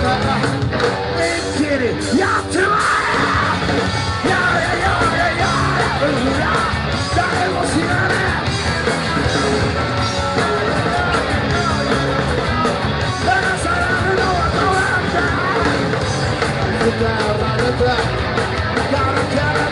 Gotta, gotta, gotta, gotta, gotta, gotta, gotta, gotta, gotta,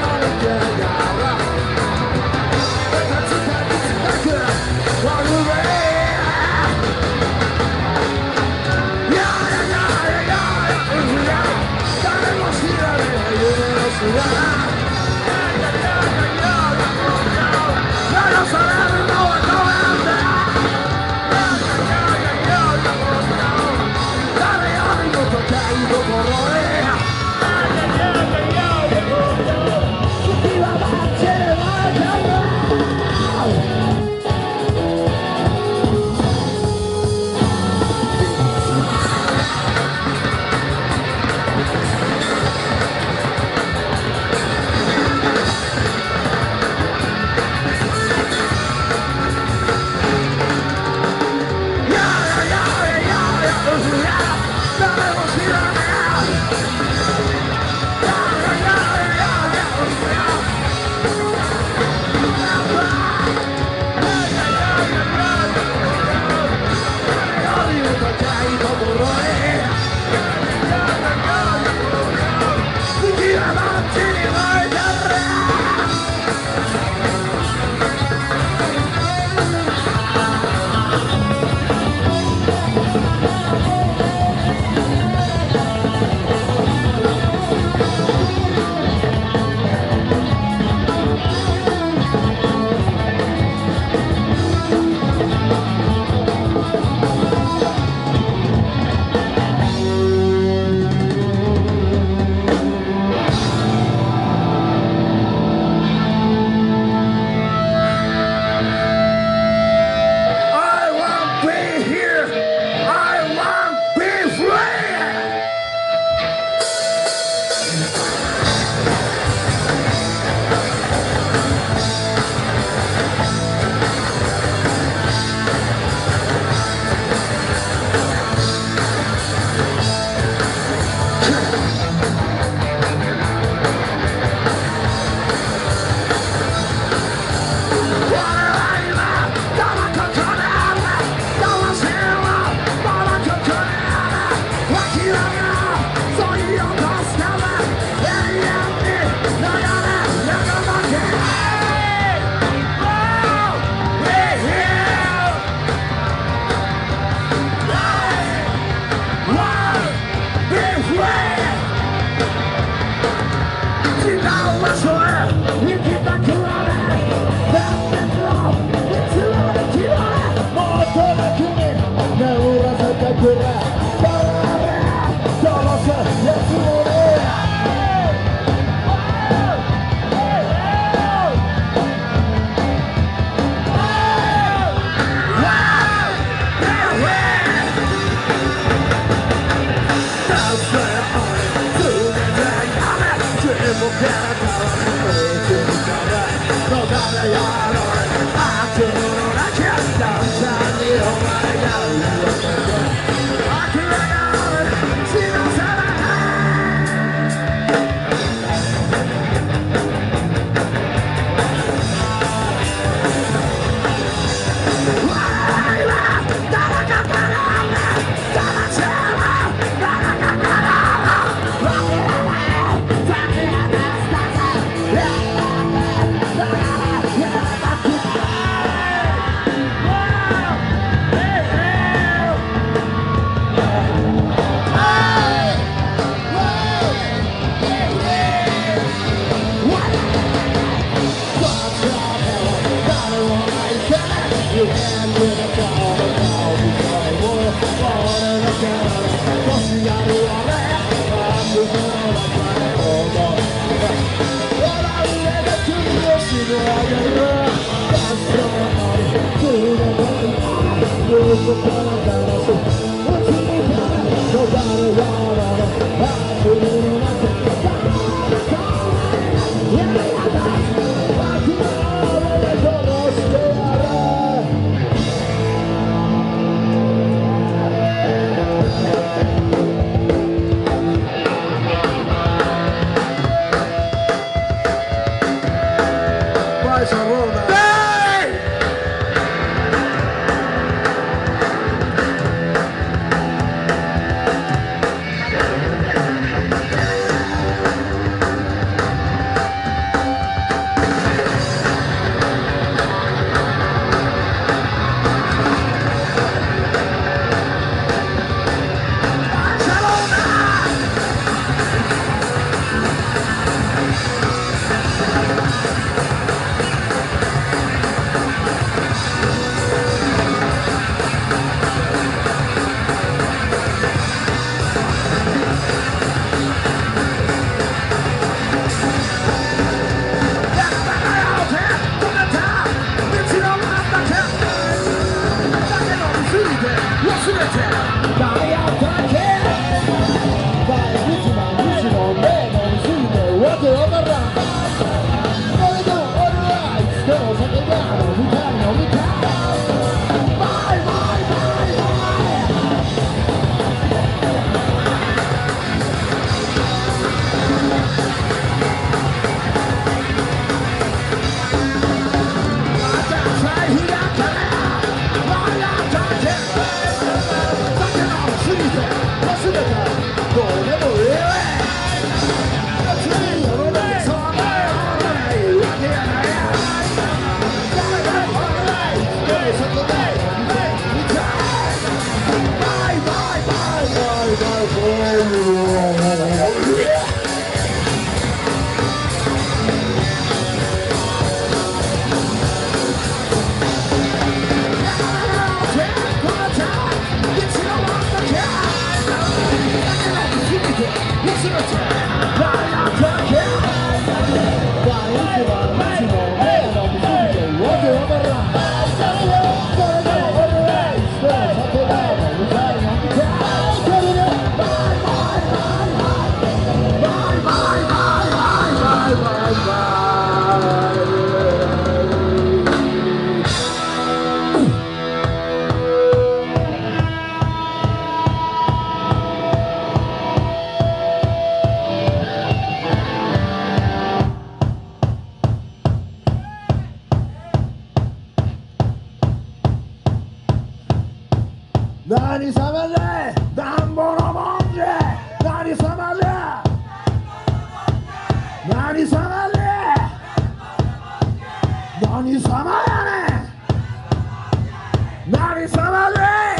¡Nadie sabe!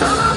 Come on!